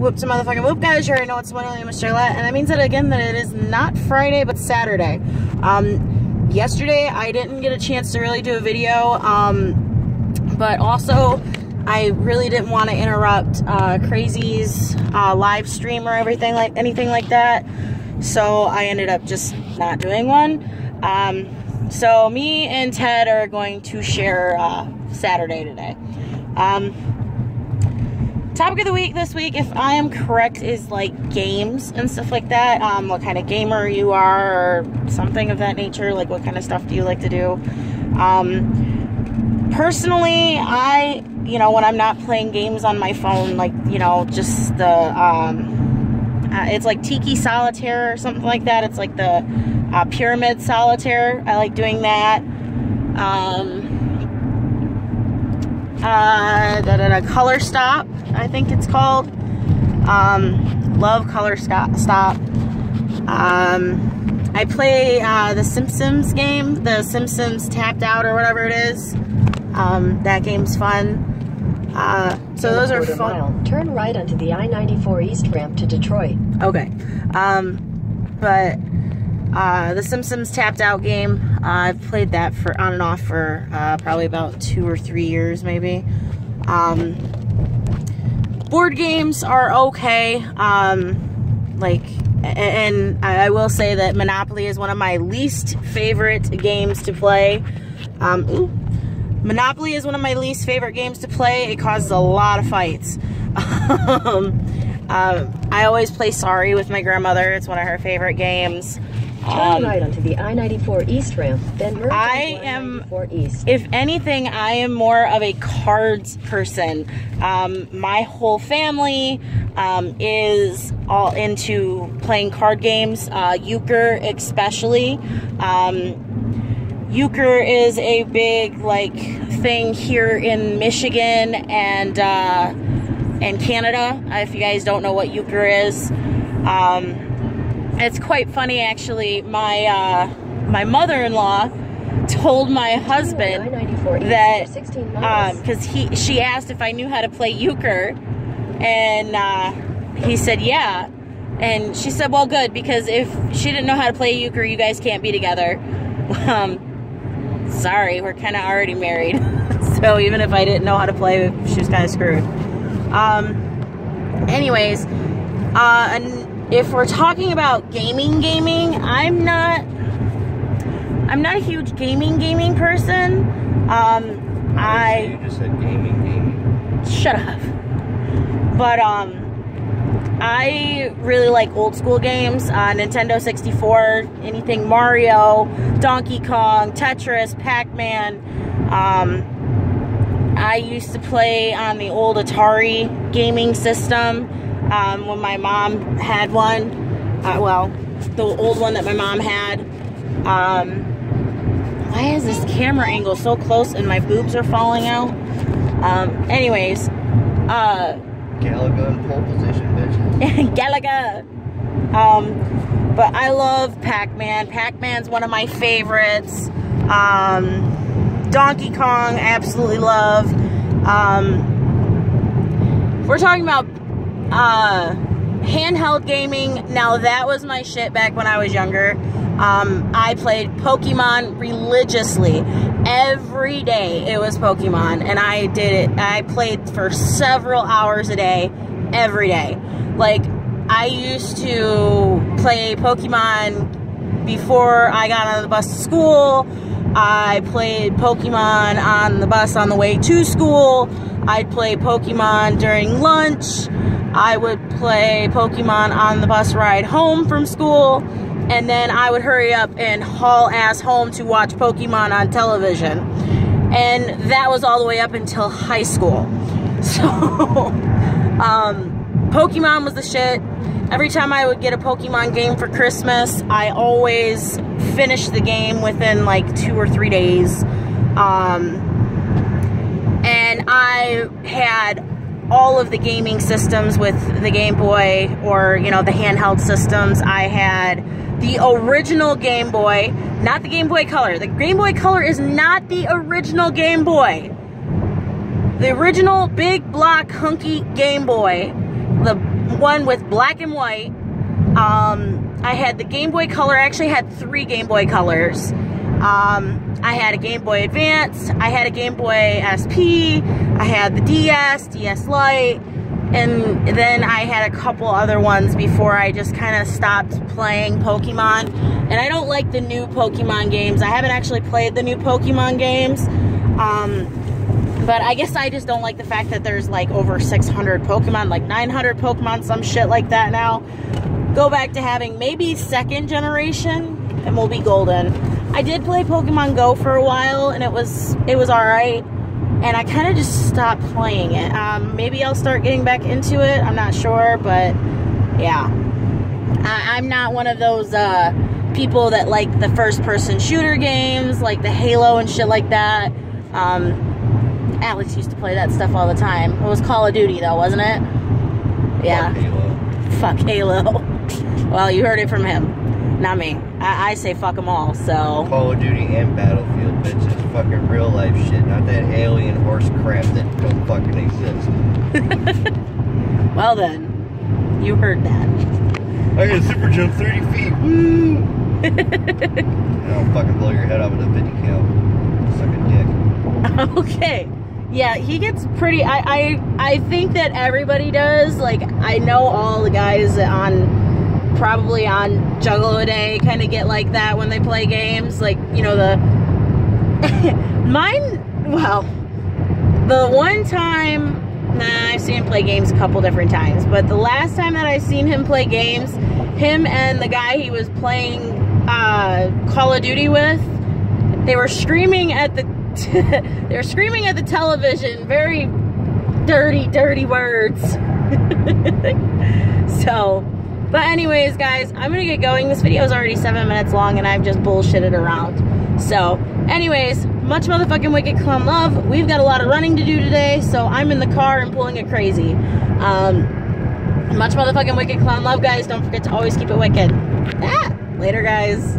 Whoop to motherfucking whoop, guys. You already know it's one only Ms. Lette, and that means that again that it is not Friday but Saturday. Um, yesterday I didn't get a chance to really do a video, um, but also I really didn't want to interrupt uh, Crazy's uh, live stream or everything like anything like that, so I ended up just not doing one. Um, so me and Ted are going to share uh, Saturday today. Um, topic of the week this week, if I am correct, is like games and stuff like that. Um, what kind of gamer you are, or something of that nature. Like, what kind of stuff do you like to do? Um, personally, I, you know, when I'm not playing games on my phone, like, you know, just the, um, uh, it's like Tiki Solitaire or something like that. It's like the uh, Pyramid Solitaire. I like doing that. Um, uh, da, da, da, Color Stop, I think it's called. Um, love Color Stop. Stop. Um, I play uh, the Simpsons game, the Simpsons Tapped Out or whatever it is. Um, that game's fun. Uh, so those are fun. Mile, turn right onto the I-94 East ramp to Detroit. Okay. Um, but uh, the Simpsons Tapped Out game, uh, I've played that for on and off for uh, probably about two or three years, maybe. Um, board games are okay. Um, like, and I will say that Monopoly is one of my least favorite games to play. Um, ooh, Monopoly is one of my least favorite games to play. It causes a lot of fights. um, uh, I always play Sorry with my grandmother. It's one of her favorite games. Turn um, right onto the I-94 East ramp, then merge I am, East. If anything, I am more of a cards person. Um, my whole family um, is all into playing card games, uh, euchre especially. Um, euchre is a big like thing here in Michigan and uh, and Canada. If you guys don't know what euchre is. Um, it's quite funny actually. My uh, my mother-in-law told my husband that because um, he she asked if I knew how to play euchre, and uh, he said yeah, and she said well good because if she didn't know how to play euchre, you guys can't be together. Um, sorry, we're kind of already married, so even if I didn't know how to play, she was kind of screwed. Um, anyways, uh, and if we're talking about gaming gaming, I'm not I'm not a huge gaming gaming person. Um I You just said gaming gaming. Shut up. But um I really like old school games, uh, Nintendo 64, anything Mario, Donkey Kong, Tetris, Pac-Man. Um, I used to play on the old Atari gaming system um, when my mom had one. Uh, well, the old one that my mom had. Um, why is this camera angle so close and my boobs are falling out? Um, anyways, uh, Galaga in pole position, bitch. Galaga. Um, but I love Pac-Man. Pac-Man's one of my favorites. Um, Donkey Kong, absolutely love. Um, we're talking about uh, handheld gaming, now that was my shit back when I was younger. Um, I played Pokemon religiously. Every day it was Pokemon, and I did it. I played for several hours a day, every day. Like, I used to play Pokemon before I got on the bus to school. I played Pokemon on the bus on the way to school. I'd play Pokemon during lunch. I would play Pokemon on the bus ride home from school, and then I would hurry up and haul ass home to watch Pokemon on television. And that was all the way up until high school. So, um, Pokemon was the shit. Every time I would get a Pokemon game for Christmas, I always finished the game within like two or three days. Um, and I had all of the gaming systems with the Game Boy or, you know, the handheld systems. I had the original Game Boy, not the Game Boy Color. The Game Boy Color is not the original Game Boy. The original big block hunky Game Boy the one with black and white. Um, I had the Game Boy Color. I actually had three Game Boy Colors. Um, I had a Game Boy Advance. I had a Game Boy SP. I had the DS, DS Lite, and then I had a couple other ones before I just kind of stopped playing Pokemon. And I don't like the new Pokemon games. I haven't actually played the new Pokemon games. Um, but I guess I just don't like the fact that there's like over 600 Pokemon, like 900 Pokemon, some shit like that now. Go back to having maybe second generation and we'll be golden. I did play Pokemon Go for a while and it was it was alright. And I kind of just stopped playing it. Um, maybe I'll start getting back into it. I'm not sure, but yeah. I, am not one of those uh, people that like the first person shooter games, like the Halo and shit like that. Um, Alex used to play that stuff all the time. It was Call of Duty though, wasn't it? Yeah. Fuck Halo. Fuck Halo. well, you heard it from him, not me. I, I say fuck them all. So. Call of Duty and Battlefield, It's fucking real life shit, not that alien horse crap that don't fucking exist. well then, you heard that. I can super jump 30 feet. Woo! I'll fucking blow your head off with a 50 cal. Suck a dick. okay yeah he gets pretty I, I i think that everybody does like i know all the guys on probably on juggalo day kind of get like that when they play games like you know the mine well the one time nah i've seen him play games a couple different times but the last time that I've seen him play games him and the guy he was playing uh call of duty with they were screaming at the they were screaming at the television very dirty, dirty words. so, but anyways, guys, I'm gonna get going. This video is already seven minutes long and I've just bullshitted around. So, anyways, much motherfucking wicked clown love. We've got a lot of running to do today, so I'm in the car and pulling it crazy. Um, much motherfucking wicked clown love, guys. Don't forget to always keep it wicked. Ah, later, guys.